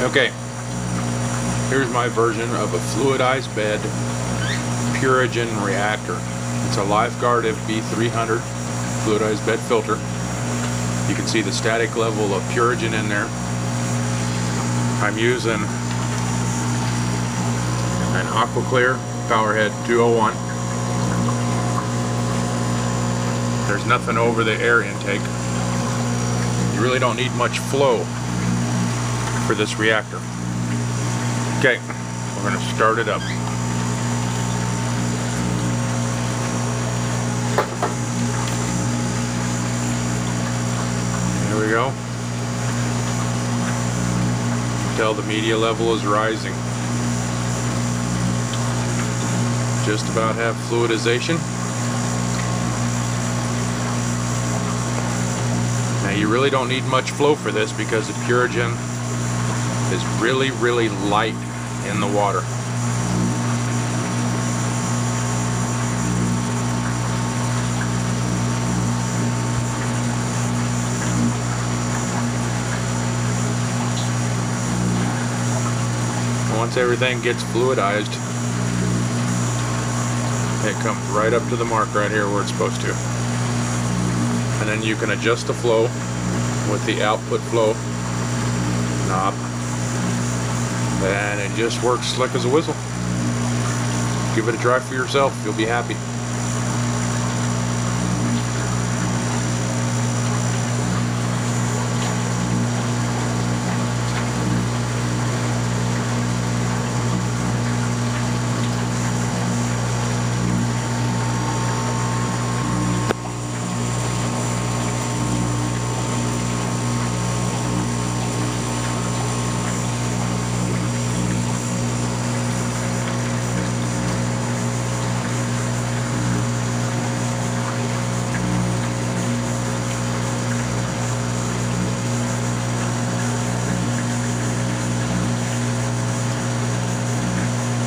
Okay, here's my version of a fluidized bed Purigen reactor. It's a LifeGuard FB300 fluidized bed filter. You can see the static level of Purigen in there. I'm using an Aquaclear Powerhead 201. There's nothing over the air intake. You really don't need much flow for this reactor. Okay, we're going to start it up. There we go. Tell the media level is rising. Just about have fluidization. Now you really don't need much flow for this because the Purigen is really, really light in the water. Once everything gets fluidized, it comes right up to the mark right here where it's supposed to. And then you can adjust the flow with the output flow knob and it just works slick as a whistle. Give it a try for yourself, you'll be happy.